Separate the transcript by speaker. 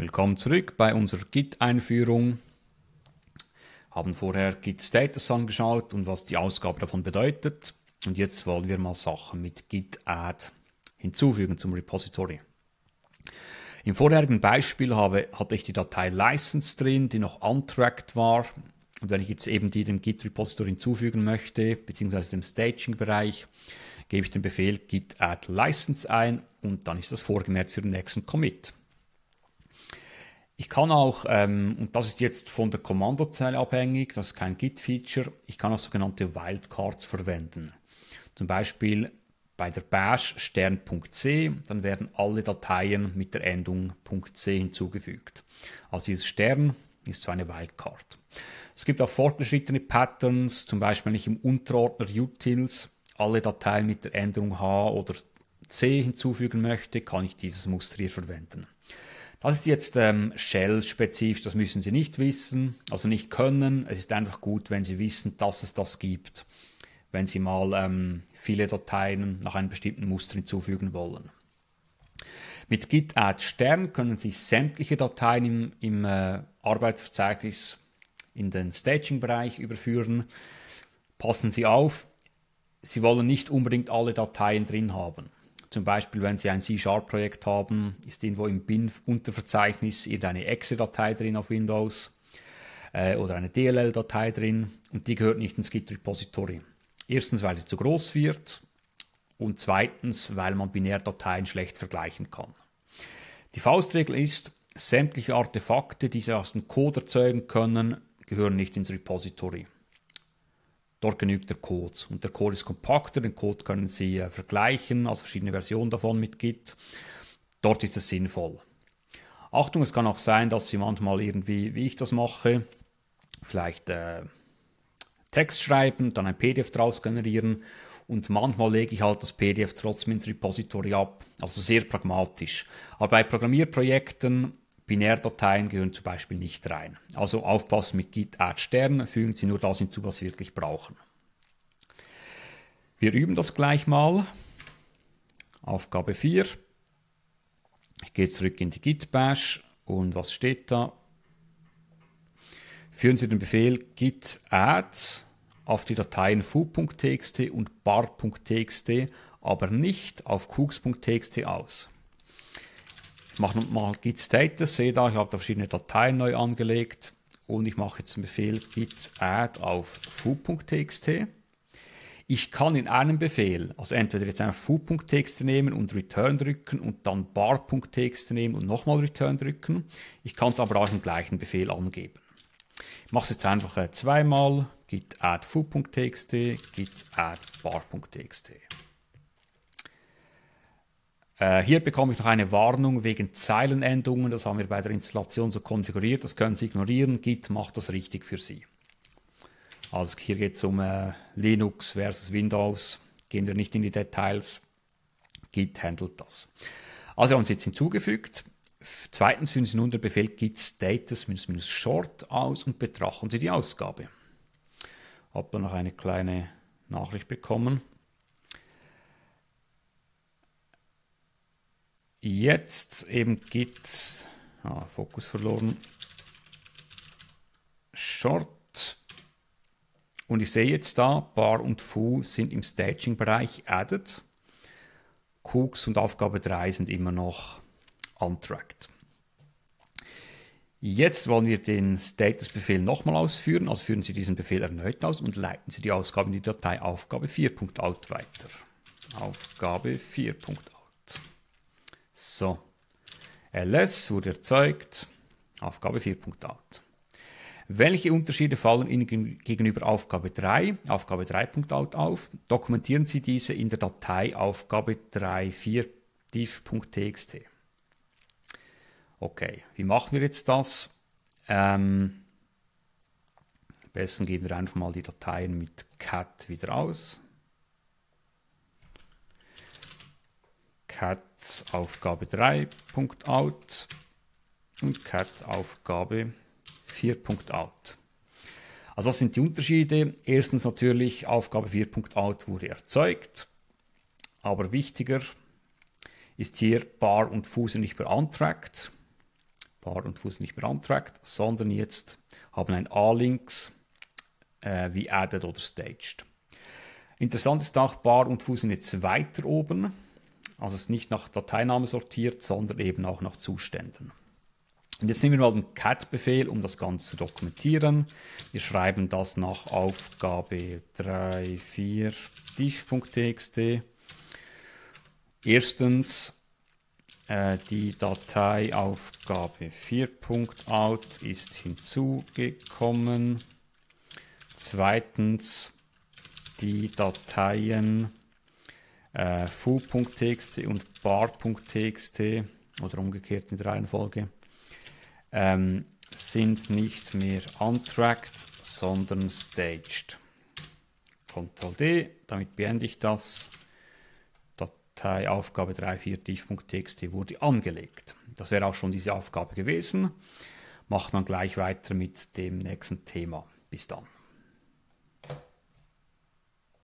Speaker 1: Willkommen zurück bei unserer Git-Einführung. Haben vorher Git Status angeschaut und was die Ausgabe davon bedeutet. Und jetzt wollen wir mal Sachen mit Git Add hinzufügen zum Repository. Im vorherigen Beispiel habe, hatte ich die Datei License drin, die noch untracked war. Und wenn ich jetzt eben die dem Git Repository hinzufügen möchte, beziehungsweise dem Staging-Bereich, gebe ich den Befehl git add license ein und dann ist das vorgemerkt für den nächsten Commit. Ich kann auch, ähm, und das ist jetzt von der Kommandozeile abhängig, das ist kein Git-Feature, ich kann auch sogenannte Wildcards verwenden. Zum Beispiel bei der bash stern.c, dann werden alle Dateien mit der Endung .c hinzugefügt. Also dieses Stern ist so eine Wildcard. Es gibt auch fortgeschrittene Patterns, zum Beispiel wenn ich im Unterordner Utils alle Dateien mit der Änderung H oder C hinzufügen möchte, kann ich dieses Muster hier verwenden. Das ist jetzt ähm, Shell-spezifisch, das müssen Sie nicht wissen, also nicht können. Es ist einfach gut, wenn Sie wissen, dass es das gibt, wenn Sie mal ähm, viele Dateien nach einem bestimmten Muster hinzufügen wollen. Mit git add stern können Sie sämtliche Dateien im, im äh, Arbeitsverzeichnis in den Staging-Bereich überführen. Passen Sie auf, Sie wollen nicht unbedingt alle Dateien drin haben. Zum Beispiel, wenn Sie ein C-Sharp-Projekt haben, ist irgendwo im Bin-Unterverzeichnis irgendeine Exe-Datei drin auf Windows äh, oder eine DLL-Datei drin und die gehört nicht ins Git-Repository. Erstens, weil es zu groß wird und zweitens, weil man Binärdateien schlecht vergleichen kann. Die Faustregel ist, sämtliche Artefakte, die Sie aus dem Code erzeugen können, gehören nicht ins Repository. Dort genügt der Code. Und der Code ist kompakter, den Code können Sie äh, vergleichen, also verschiedene Versionen davon mit Git. Dort ist es sinnvoll. Achtung, es kann auch sein, dass Sie manchmal irgendwie, wie ich das mache, vielleicht äh, Text schreiben, dann ein PDF daraus generieren und manchmal lege ich halt das PDF trotzdem ins Repository ab. Also sehr pragmatisch. Aber bei Programmierprojekten Binärdateien gehören zum Beispiel nicht rein. Also aufpassen mit git add Stern, fügen Sie nur das hinzu, was Sie wirklich brauchen. Wir üben das gleich mal. Aufgabe 4. Ich gehe zurück in die Git Bash und was steht da? Führen Sie den Befehl git add auf die Dateien foo.txt und bar.txt, aber nicht auf cooks.txt aus. Mache mal git status, sehe da, ich habe da verschiedene Dateien neu angelegt und ich mache jetzt den Befehl git add auf foo.txt. Ich kann in einem Befehl, also entweder jetzt einfach foo.txt nehmen und return drücken und dann bar.txt nehmen und nochmal return drücken. Ich kann es aber auch im gleichen Befehl angeben. Ich mache es jetzt einfach äh, zweimal, git add foo.txt, git add bar.txt. Äh, hier bekomme ich noch eine Warnung wegen Zeilenendungen. Das haben wir bei der Installation so konfiguriert. Das können Sie ignorieren. Git macht das richtig für Sie. Also hier geht es um äh, Linux versus Windows. Gehen wir nicht in die Details. Git handelt das. Also haben Sie jetzt hinzugefügt. Zweitens führen Sie nun den Befehl git status short aus und betrachten Sie die Ausgabe. Habe noch eine kleine Nachricht bekommen. Jetzt eben git, ah, Fokus verloren, short und ich sehe jetzt da, bar und foo sind im Staging-Bereich added, cooks und Aufgabe 3 sind immer noch untracked. Jetzt wollen wir den Status-Befehl nochmal ausführen, also führen Sie diesen Befehl erneut aus und leiten Sie die Ausgabe in die Datei Aufgabe 4.out weiter. Aufgabe 4.out. So, ls wurde erzeugt, Aufgabe 4.out. Welche Unterschiede fallen Ihnen gegenüber Aufgabe 3, Aufgabe 3.out auf? Dokumentieren Sie diese in der Datei Aufgabe 3.4 diff.txt. Okay, wie machen wir jetzt das? Ähm, am besten geben wir einfach mal die Dateien mit cat wieder aus. Cat Aufgabe 3.out und cat Aufgabe 4.out. Also das sind die Unterschiede. Erstens natürlich, Aufgabe 4.out wurde erzeugt, aber wichtiger ist hier bar und sind nicht beantragt. Bar und Fuß nicht untracked, sondern jetzt haben ein A-Links äh, wie added oder staged. Interessant ist auch, Bar und Fuß sind jetzt weiter oben. Also es ist nicht nach Dateiname sortiert, sondern eben auch nach Zuständen. Und jetzt nehmen wir mal den cat-Befehl, um das Ganze zu dokumentieren. Wir schreiben das nach Aufgabe 3.4 diff.txt. Erstens, äh, die Datei Aufgabe 4.out ist hinzugekommen. Zweitens, die Dateien äh, foo.txt und bar.txt oder umgekehrt in der Reihenfolge ähm, sind nicht mehr untracked, sondern staged. Ctrl D, damit beende ich das. Datei Aufgabe 3.4 diff.txt wurde angelegt. Das wäre auch schon diese Aufgabe gewesen. Macht dann gleich weiter mit dem nächsten Thema. Bis dann.